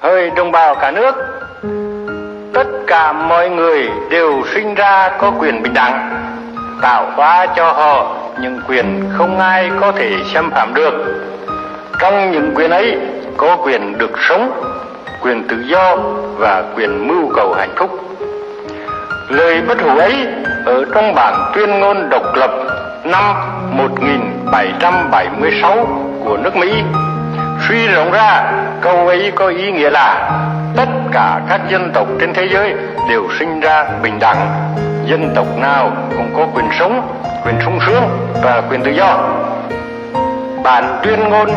hỡi đồng bào cả nước, tất cả mọi người đều sinh ra có quyền bình đẳng, tạo hóa cho họ những quyền không ai có thể xâm phạm được. Trong những quyền ấy có quyền được sống, quyền tự do và quyền mưu cầu hạnh phúc. Lời bất hủ ấy ở trong bản tuyên ngôn độc lập năm 1776 của nước Mỹ suy rộng ra câu ấy có ý nghĩa là tất cả các dân tộc trên thế giới đều sinh ra bình đẳng. Dân tộc nào cũng có quyền sống, quyền sung sướng và quyền tự do. Bản tuyên ngôn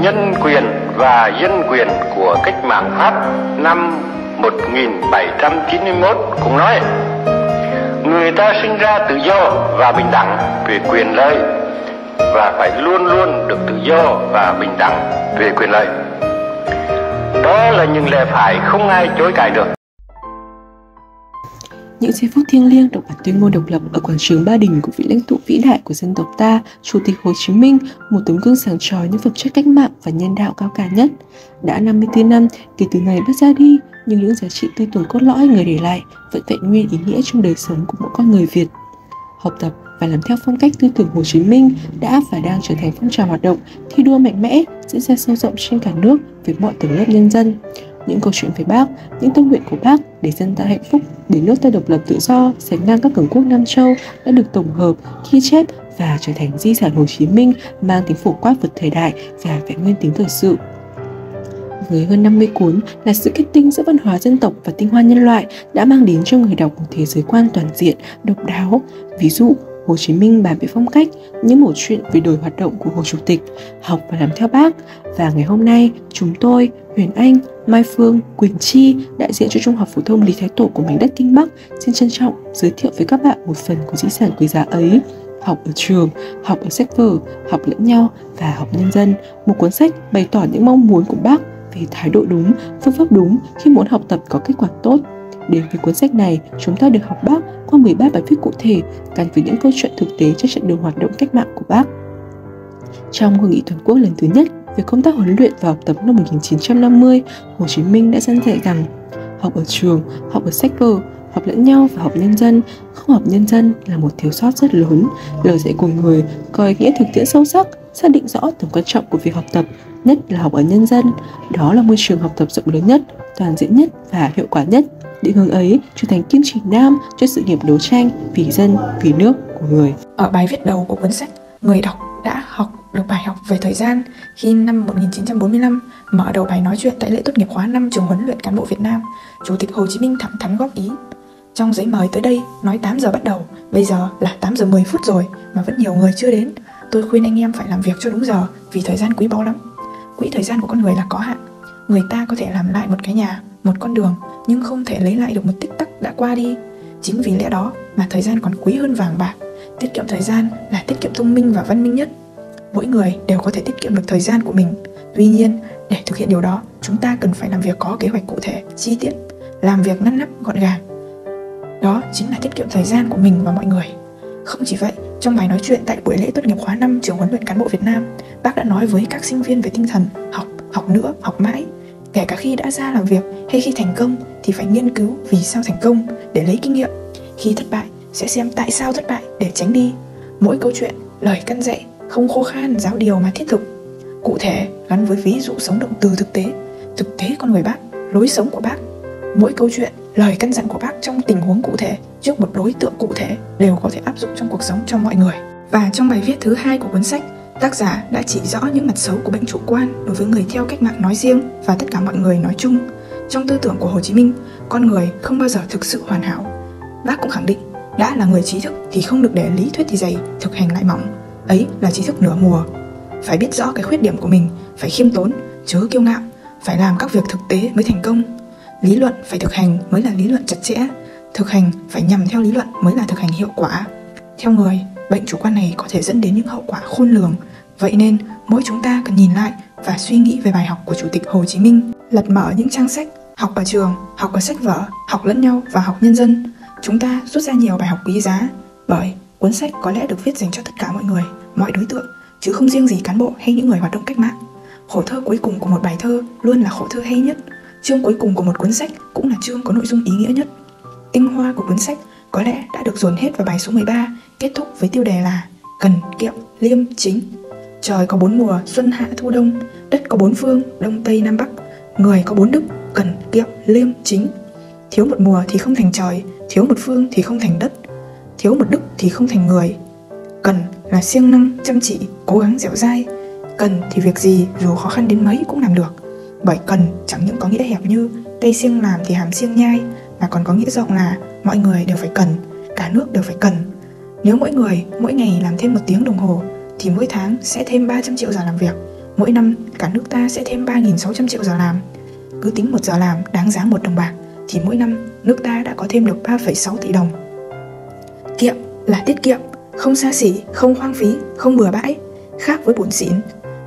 nhân quyền và dân quyền của cách mạng Pháp năm 1791 cũng nói, người ta sinh ra tự do và bình đẳng về quyền lợi và phải luôn luôn được tự do và bình đẳng về quyền lợi đó là những lẽ phải không ai chối cãi được những giây phút thiêng liêng đọc bản tuyên ngôn độc lập ở quảng trường Ba Đình của vị lãnh tụ vĩ đại của dân tộc ta, Chủ tịch Hồ Chí Minh, một tấm gương sáng trói những phẩm chất cách mạng và nhân đạo cao cả nhất. Đã 54 năm kể từ ngày bước ra đi, nhưng những giá trị tư tưởng cốt lõi người để lại vẫn vẹn nguyên ý nghĩa trong đời sống của mỗi con người Việt. Học tập và làm theo phong cách tư tưởng Hồ Chí Minh đã và đang trở thành phong trào hoạt động thi đua mạnh mẽ diễn ra sâu rộng trên cả nước với mọi tầng lớp nhân dân những câu chuyện về bác, những tâm nguyện của bác để dân ta hạnh phúc, để nước ta độc lập tự do, sánh ngang các cường quốc Nam Châu đã được tổng hợp, ghi chép và trở thành di sản Hồ Chí Minh mang tính phổ quát vượt thời đại và vẹn nguyên tính thời sự. Với hơn 50 cuốn là sự kết tinh giữa văn hóa dân tộc và tinh hoa nhân loại đã mang đến cho người đọc một thế giới quan toàn diện, độc đáo. Ví dụ, Hồ Chí Minh bàn về phong cách, những mẩu chuyện về đời hoạt động của Hồ Chủ tịch, học và làm theo bác. Và ngày hôm nay, chúng tôi, Huyền Anh, Mai Phương, Quỳnh Chi, đại diện cho Trung học phổ thông Lý Thái Tổ của mảnh đất Kinh Bắc, xin trân trọng giới thiệu với các bạn một phần của di sản quý giá ấy. Học ở trường, học ở sách vở, học lẫn nhau và học nhân dân, một cuốn sách bày tỏ những mong muốn của bác về thái độ đúng, phương pháp đúng khi muốn học tập có kết quả tốt. Đến với cuốn sách này, chúng ta được học bác qua 13 bài viết cụ thể gắn với những câu chuyện thực tế trên chặng đường hoạt động cách mạng của bác. Trong hội nghị toàn quốc lần thứ nhất về công tác huấn luyện và học tập năm 1950, Hồ Chí Minh đã dân dạy rằng học ở trường, học ở sách vở, học lẫn nhau và học nhân dân, không học nhân dân là một thiếu sót rất lớn. Lời dạy của người coi nghĩa thực tiễn sâu sắc, xác định rõ tầm quan trọng của việc học tập, nhất là học ở nhân dân. Đó là môi trường học tập rộng lớn nhất, toàn diện nhất và hiệu quả nhất. Định hướng ấy trở thành kim chỉ nam cho sự nghiệp đấu tranh vì dân, vì nước của người. Ở bài viết đầu của cuốn sách, người đọc đã học được bài học về thời gian khi năm 1945 mở đầu bài nói chuyện tại lễ tốt nghiệp khóa 5 trường huấn luyện cán bộ Việt Nam, Chủ tịch Hồ Chí Minh thẳng thắn góp ý. Trong giấy mời tới đây nói 8 giờ bắt đầu, bây giờ là 8 giờ 10 phút rồi mà vẫn nhiều người chưa đến. Tôi khuyên anh em phải làm việc cho đúng giờ vì thời gian quý báu lắm. Quỹ thời gian của con người là có hạn. Người ta có thể làm lại một cái nhà, một con đường nhưng không thể lấy lại được một tích tắc đã qua đi. Chính vì lẽ đó mà thời gian còn quý hơn vàng bạc. Tiết kiệm thời gian là tiết kiệm thông minh và văn minh nhất mỗi người đều có thể tiết kiệm được thời gian của mình tuy nhiên để thực hiện điều đó chúng ta cần phải làm việc có kế hoạch cụ thể chi tiết làm việc ngăn nắp gọn gàng đó chính là tiết kiệm thời gian của mình và mọi người không chỉ vậy trong bài nói chuyện tại buổi lễ tốt nghiệp khóa 5 trường huấn luyện cán bộ Việt Nam, bác đã nói với các sinh viên về tinh thần học học nữa, học mãi. Kể cả khi đã ra làm việc hay khi thành công thì phải nghiên cứu vì sao thành công để lấy kinh nghiệm. Khi thất bại, sẽ xem tại sao thất bại để tránh đi. Mỗi câu chuyện, lời căn dạy, không khô khan giáo điều mà thiết thực. Cụ thể, gắn với ví dụ sống động từ thực tế. Thực tế con người bác, lối sống của bác mỗi câu chuyện, lời căn dặn của bác trong tình huống cụ thể, trước một đối tượng cụ thể đều có thể áp dụng trong cuộc sống cho mọi người. Và trong bài viết thứ hai của cuốn sách, tác giả đã chỉ rõ những mặt xấu của bệnh chủ quan đối với người theo cách mạng nói riêng và tất cả mọi người nói chung. Trong tư tưởng của hồ chí minh, con người không bao giờ thực sự hoàn hảo. Bác cũng khẳng định, đã là người trí thức thì không được để lý thuyết thì dày thực hành lại mỏng. Ấy là trí thức nửa mùa. Phải biết rõ cái khuyết điểm của mình, phải khiêm tốn, chớ kiêu ngạo, phải làm các việc thực tế mới thành công lý luận phải thực hành mới là lý luận chặt chẽ, thực hành phải nhằm theo lý luận mới là thực hành hiệu quả. Theo người, bệnh chủ quan này có thể dẫn đến những hậu quả khôn lường. Vậy nên, mỗi chúng ta cần nhìn lại và suy nghĩ về bài học của chủ tịch hồ chí minh, lật mở những trang sách học ở trường, học ở sách vở, học lẫn nhau và học nhân dân. Chúng ta rút ra nhiều bài học quý giá, bởi cuốn sách có lẽ được viết dành cho tất cả mọi người, mọi đối tượng, chứ không riêng gì cán bộ hay những người hoạt động cách mạng. Khổ thơ cuối cùng của một bài thơ luôn là khổ thơ hay nhất chương cuối cùng của một cuốn sách cũng là chương có nội dung ý nghĩa nhất. Tinh hoa của cuốn sách có lẽ đã được dồn hết vào bài số 13, kết thúc với tiêu đề là Cần kiệm liêm chính. Trời có bốn mùa, xuân hạ thu đông, đất có bốn phương, đông tây nam bắc, người có bốn đức, cần kiệm liêm chính. Thiếu một mùa thì không thành trời, thiếu một phương thì không thành đất, thiếu một đức thì không thành người. Cần là siêng năng, chăm chỉ, cố gắng dẻo dai. Cần thì việc gì dù khó khăn đến mấy cũng làm được. Bởi cần chẳng những có nghĩa hẹp như tay siêng làm thì hàm siêng nhai, mà còn có nghĩa rộng là mọi người đều phải cần, cả nước đều phải cần. Nếu mỗi người mỗi ngày làm thêm một tiếng đồng hồ thì mỗi tháng sẽ thêm 300 triệu giờ làm việc. Mỗi năm cả nước ta sẽ thêm 3.600 triệu giờ làm. Cứ tính một giờ làm đáng giá một đồng bạc thì mỗi năm nước ta đã có thêm được 3,6 tỷ đồng. Kiệm là tiết kiệm, không xa xỉ, không hoang phí, không bừa bãi, khác với bổn xỉn.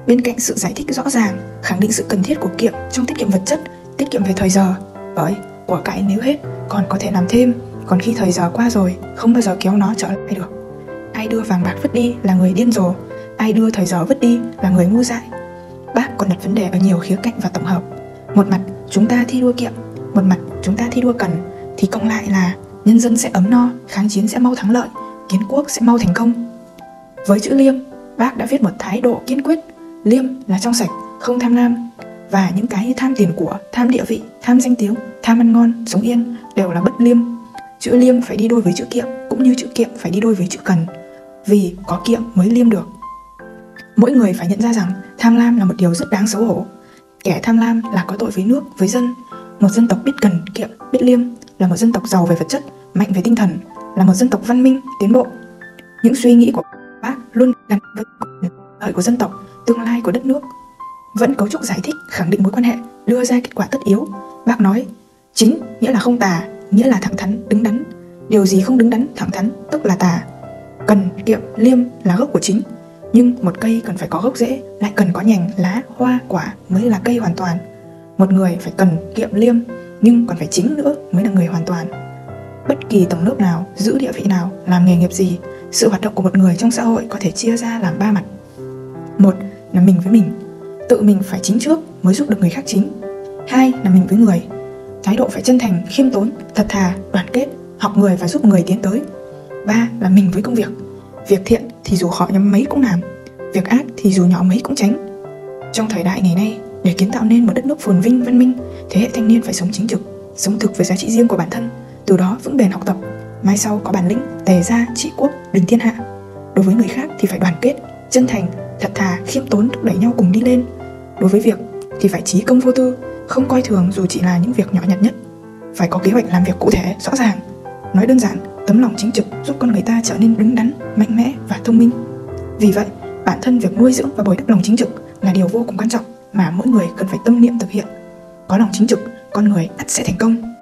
Bên cạnh sự giải thích rõ ràng, khẳng định sự cần thiết của kiệm trong tiết kiệm vật chất, tiết kiệm về thời giờ. Bởi của cải nếu hết còn có thể làm thêm, còn khi thời giờ qua rồi không bao giờ kéo nó trở lại được. Ai đưa vàng bạc vứt đi là người điên rồ, ai đưa thời giờ vứt đi là người ngu dại. Bác còn đặt vấn đề ở nhiều khía cạnh và tổng hợp. Một mặt chúng ta thi đua kiệm, một mặt chúng ta thi đua cần, thì cộng lại là nhân dân sẽ ấm no, kháng chiến sẽ mau thắng lợi, kiến quốc sẽ mau thành công. Với chữ liêm, bác đã viết một thái độ kiên quyết, liêm là trong sạch, không tham lam, và những cái như tham tiền của, tham địa vị, tham danh tiếng, tham ăn ngon, sống yên đều là bất liêm. Chữ liêm phải đi đôi với chữ kiệm, cũng như chữ kiệm phải đi đôi với chữ cần, vì có kiệm mới liêm được. Mỗi người phải nhận ra rằng tham lam là một điều rất đáng xấu hổ. Kẻ tham lam là có tội với nước, với dân. Một dân tộc biết cần, kiệm, biết liêm là một dân tộc giàu về vật chất, mạnh về tinh thần, là một dân tộc văn minh, tiến bộ. Những suy nghĩ của bác luôn gắn với lợi của dân tộc, tương lai của đất nước. Vẫn cấu trúc giải thích khẳng định mối quan hệ, đưa ra kết quả tất yếu. Bác nói, chính nghĩa là không tà, nghĩa là thẳng thắn, đứng đắn. Điều gì không đứng đắn, thẳng thắn, tức là tà. Cần, kiệm, liêm là gốc của chính, nhưng một cây cần phải có gốc rễ, lại cần có nhành, lá, hoa, quả mới là cây hoàn toàn. Một người phải cần kiệm liêm, nhưng còn phải chính nữa mới là người hoàn toàn. Bất kỳ tầng lớp nào, giữ địa vị nào, làm nghề nghiệp gì, sự hoạt động của một người trong xã hội có thể chia ra làm ba mặt. Một là mình với mình, tự mình phải chính trước mới giúp được người khác chính. Hai là mình với người, thái độ phải chân thành, khiêm tốn, thật thà, đoàn kết, học người và giúp người tiến tới. Ba là mình với công việc, việc thiện thì dù họ nhắm mấy cũng làm, việc ác thì dù nhỏ mấy cũng tránh. Trong thời đại ngày nay, để kiến tạo nên một đất nước phồn vinh văn minh, thế hệ thanh niên phải sống chính trực, sống thực với giá trị riêng của bản thân, từ đó vững bền học tập, mai sau có bản lĩnh, tề gia, trị quốc, bình thiên hạ. Đối với người khác thì phải đoàn kết, chân thành, thật thà, khiêm tốn thúc đẩy nhau cùng đi lên. Đối với việc thì phải trí công vô tư, không coi thường dù chỉ là những việc nhỏ nhặt nhất. Phải có kế hoạch làm việc cụ thể, rõ ràng. Nói đơn giản, tấm lòng chính trực giúp con người ta trở nên đứng đắn, mạnh mẽ và thông minh. Vì vậy, bản thân việc nuôi dưỡng và bồi đắp lòng chính trực là điều vô cùng quan trọng mà mỗi người cần phải tâm niệm thực hiện. Có lòng chính trực, con người ắt sẽ thành công.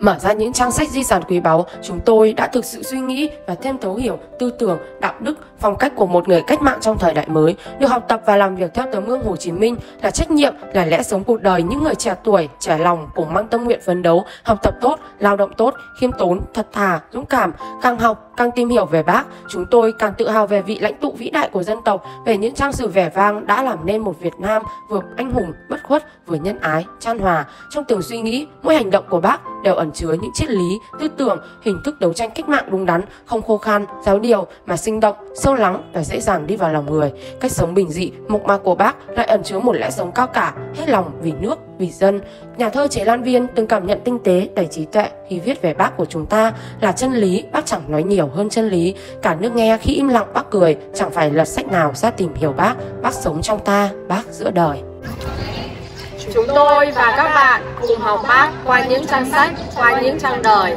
Mở ra những trang sách di sản quý báu, chúng tôi đã thực sự suy nghĩ và thêm thấu hiểu tư tưởng, đạo đức, phong cách của một người cách mạng trong thời đại mới. Được học tập và làm việc theo tấm gương Hồ Chí Minh là trách nhiệm, là lẽ sống cuộc đời những người trẻ tuổi, trẻ lòng cùng mang tâm nguyện phấn đấu, học tập tốt, lao động tốt, khiêm tốn, thật thà, dũng cảm, càng học càng tìm hiểu về bác, chúng tôi càng tự hào về vị lãnh tụ vĩ đại của dân tộc, về những trang sử vẻ vang đã làm nên một Việt Nam vừa anh hùng, bất khuất, vừa nhân ái, chan hòa. Trong từng suy nghĩ, mỗi hành động của bác đều ẩn chứa những triết lý, tư tưởng, hình thức đấu tranh cách mạng đúng đắn, không khô khan, giáo điều mà sinh động, sâu lắng và dễ dàng đi vào lòng người. Cách sống bình dị, mộc mạc của bác lại ẩn chứa một lẽ sống cao cả, hết lòng vì nước, vì dân. Nhà thơ Chế Lan Viên từng cảm nhận tinh tế, đầy trí tuệ khi viết về bác của chúng ta là chân lý, bác chẳng nói nhiều hơn chân lý. Cả nước nghe khi im lặng bác cười, chẳng phải lật sách nào ra tìm hiểu bác, bác sống trong ta, bác giữa đời. Chúng tôi và các bạn cùng học bác qua những trang sách, qua những trang đời.